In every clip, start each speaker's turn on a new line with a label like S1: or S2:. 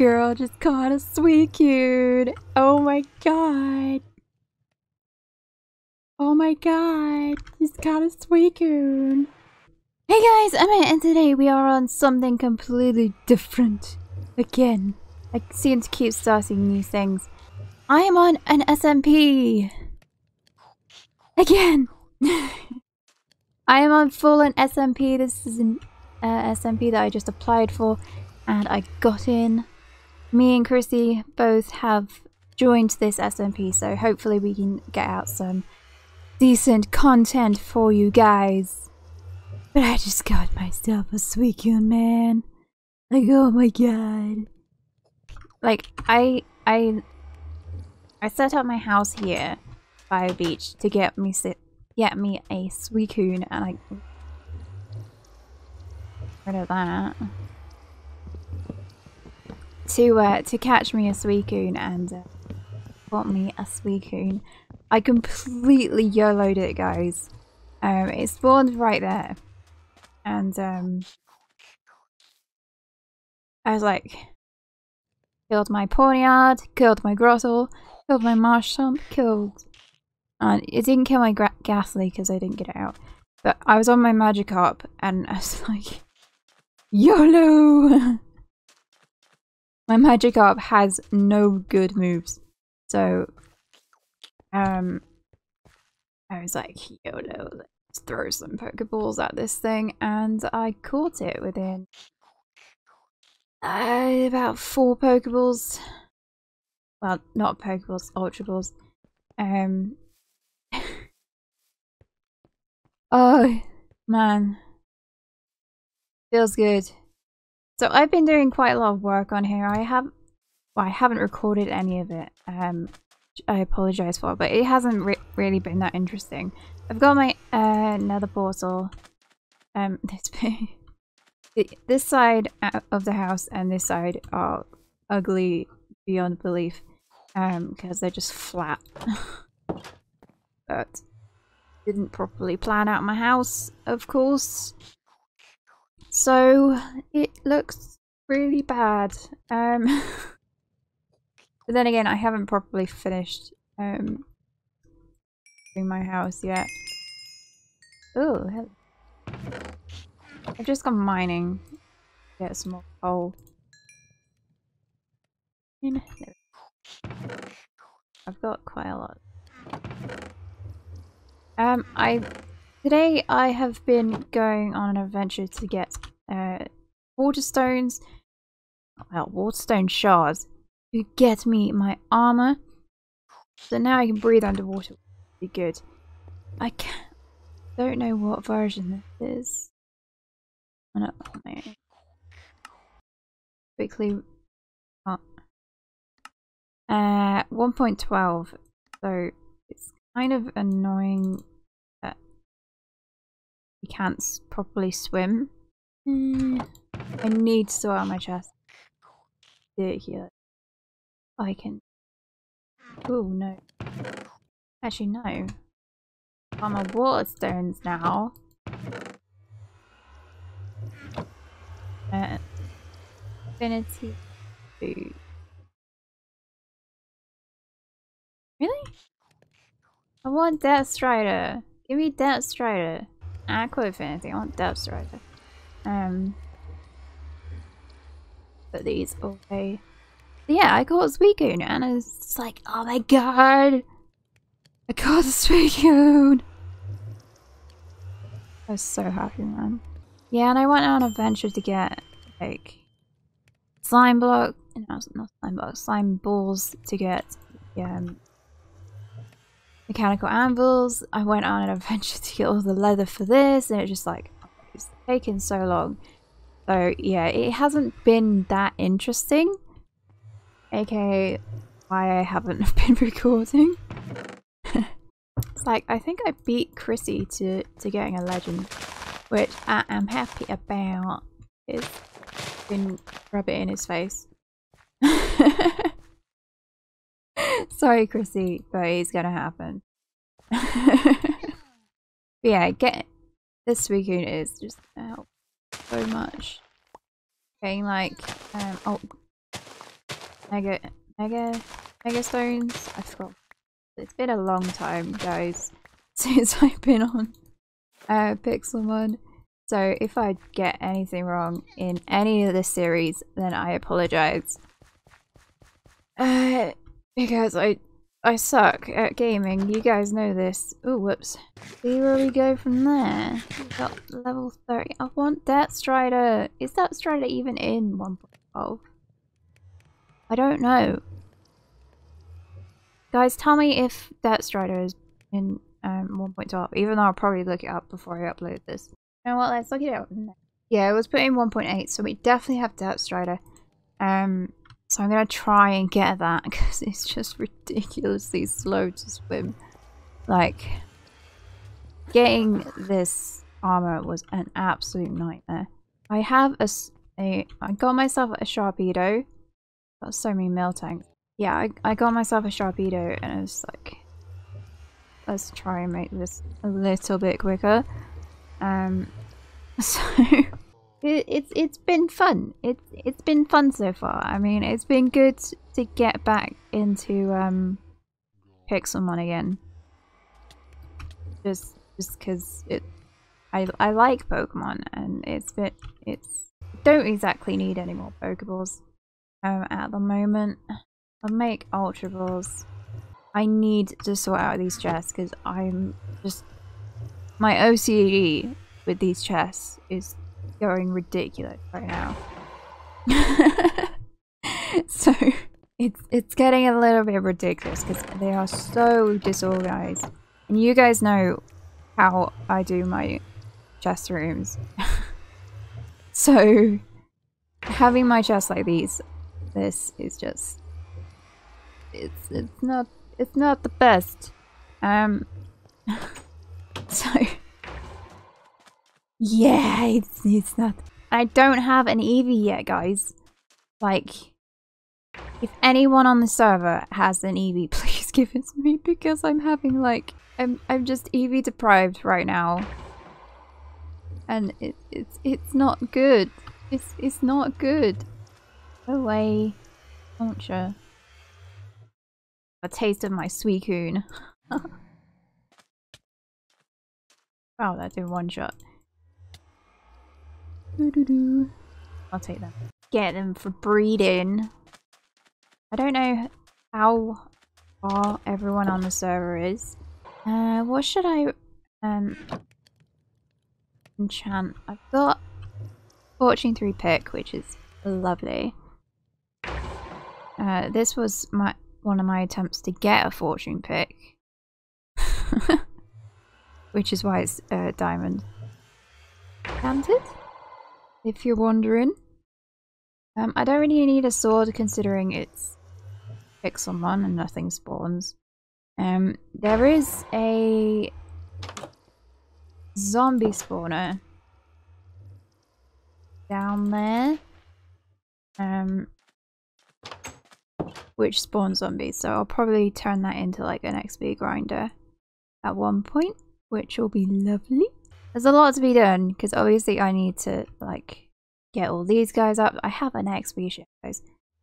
S1: girl just caught a Suicune. Oh my god. Oh my god. Just caught a Suicune. Hey guys, I'm Emma, and today we are on something completely different. Again. I seem to keep starting new things. I am on an SMP. Again. I am on full an SMP. This is an uh, SMP that I just applied for and I got in. Me and Chrissy both have joined this SMP, so hopefully we can get out some decent content for you guys. But I just got myself a Suicune, man. Like, oh my god. Like, I, I, I set up my house here by a beach to get me get me a Suicune, and I rid of that to uh, to catch me a Suicune and uh, got me a Suicune. I completely YOLO'd it, guys. Um, it spawned right there, and um, I was like, killed my Pawniard, killed my Grottle, killed my Marshtomp, killed. And it didn't kill my Gastly because I didn't get it out. But I was on my Magikarp and I was like, YOLO! my Magikarp has no good moves. So, um, I was like, YOLO, let's throw some Pokeballs at this thing. And I caught it within uh, about four Pokeballs. Well, not Pokeballs, Ultra Balls. Um, oh, man. Feels good. So I've been doing quite a lot of work on here. I have, well, I haven't recorded any of it. Um, I apologize for, but it hasn't re really been that interesting. I've got my uh, nether portal. Um, this this side of the house and this side are ugly beyond belief. Um, because they're just flat. but didn't properly plan out my house, of course. So it looks really bad. Um, but then again, I haven't properly finished um, doing my house yet. Oh, I've just gone mining. Get some more coal. I've got quite a lot. Um, I Today I have been going on an adventure to get uh, water stones, well, waterstone shards to get me my armor. So now I can breathe underwater. Be good. I can't, don't know what version this is. I know. Quickly. Oh. Uh, 1.12. So it's kind of annoying can't properly swim. Mm. I need to sort out my chest. Ridiculous. I can. Oh no. Actually, no. I'm a water stones now. Uh, Infinity food. Really? I want Depth Strider. Give me Depth Strider. Aqua Affinity, I want Depth Strider. Um, put these away. But yeah, I got Suicune and I was like, oh my god! I a Suicune! I was so happy, man. Yeah, and I went on a venture to get, like, slime block, no, not slime block, slime balls to get, um, mechanical anvils. I went on an adventure to get all the leather for this and it just like it's taken so long. So yeah, it hasn't been that interesting. aka why I haven't been recording. it's like I think I beat Chrissy to, to getting a legend, which I am happy about. It's been rub it in his face. Sorry, Chrissy, but it's gonna happen. yeah, get this weekend is just help so much. Getting like, um, oh, Mega, Mega, Mega Stones? I forgot. It's been a long time, guys, since I've been on uh, Pixelmon. So if I get anything wrong in any of the series, then I apologize. Uh, because I I suck at gaming. You guys know this. Oh, whoops. See where we go from there. We got level 30. I want Depth Strider. Is Depth Strider even in 1.12? I don't know. Guys, tell me if Depth Strider is in um, 1.12, even though I'll probably look it up before I upload this. You know what, let's look it up. Yeah, it was put in 1.8, so we definitely have Depth Strider. Um, so I'm gonna try and get that because it's just ridiculously slow to swim. Like, getting this armor was an absolute nightmare. I have a, a I got myself a Sharpedo. Got so many mail tanks. Yeah, I, I got myself a Sharpedo and I was like, let's try and make this a little bit quicker. Um, so it, it's it's been fun. It's it's been fun so far. I mean, it's been good to get back into um, Pixelmon again. Just just because it, I I like Pokemon and it's bit it's don't exactly need any more Pokeballs um, at the moment. I'll make Ultra Balls. I need to sort out these chests because I'm just my OCD with these chests is going ridiculous right now. so it's it's getting a little bit ridiculous because they are so disorganized. And you guys know how I do my chest rooms. so having my chest like these, this is just it's it's not it's not the best. Um so yeah, it's, it's not. I don't have an Eevee yet, guys. Like, if anyone on the server has an Eevee, please give it to me because I'm having like, I'm, I'm just Eevee deprived right now. And it, it's, it's not good. It's, it's not good. Go away, launcher. A taste of my Suicune. wow, that did one shot. Doo -doo -doo. I'll take them. Get them for breeding. I don't know how far everyone on the server is. Uh, what should I um enchant? I've got Fortune 3 pick, which is lovely. Uh, this was my one of my attempts to get a fortune pick. which is why it's uh, diamond. Planted? If you're wondering. Um, I don't really need a sword considering it's Pixelmon and nothing spawns. Um, there is a zombie spawner down there. Um, which spawns zombies, so I'll probably turn that into like an XP grinder at one point, which will be lovely. There's a lot to be done because obviously I need to like get all these guys up. I have an XP Share guys,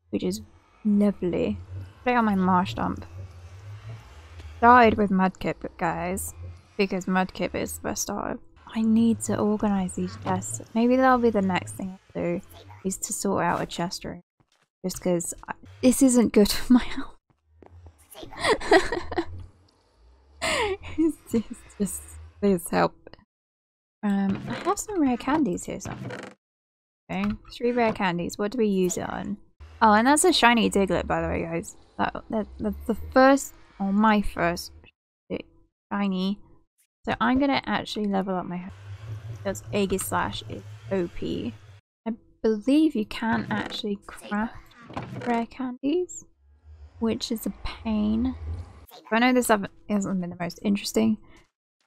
S1: which is lovely. Put it on my Marshtomp. Started with Mudkip guys because Mudkip is the best starter. I need to organize these chests. Maybe that'll be the next thing I'll do is to sort out a chest room. Just because this isn't good for my health. it's just, just please help. Um, I have some rare candies here somewhere. Okay, three rare candies. What do we use it on? Oh, and that's a shiny Diglett, by the way, guys. That, that the first, or my first shiny. So I'm gonna actually level up my because Aegislash is OP. I believe you can actually craft rare candies, which is a pain. I know this hasn't been the most interesting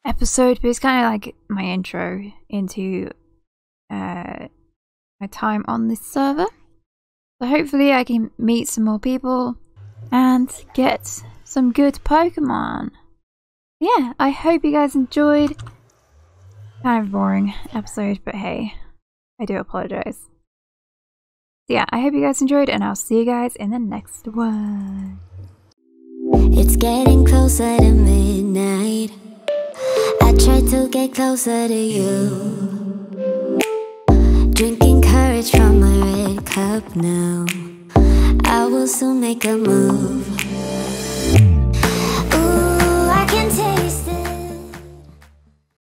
S1: episode, but it's kind of like my intro into uh, my time on this server. So hopefully I can meet some more people and get some good Pokemon. Yeah, I hope you guys enjoyed. Kind of boring episode, but hey, I do apologize. yeah, I hope you guys enjoyed, and I'll see you guys in the next one.
S2: It's getting closer to midnight. To get closer to you. Drinking courage from my red cup now. I will soon make a move.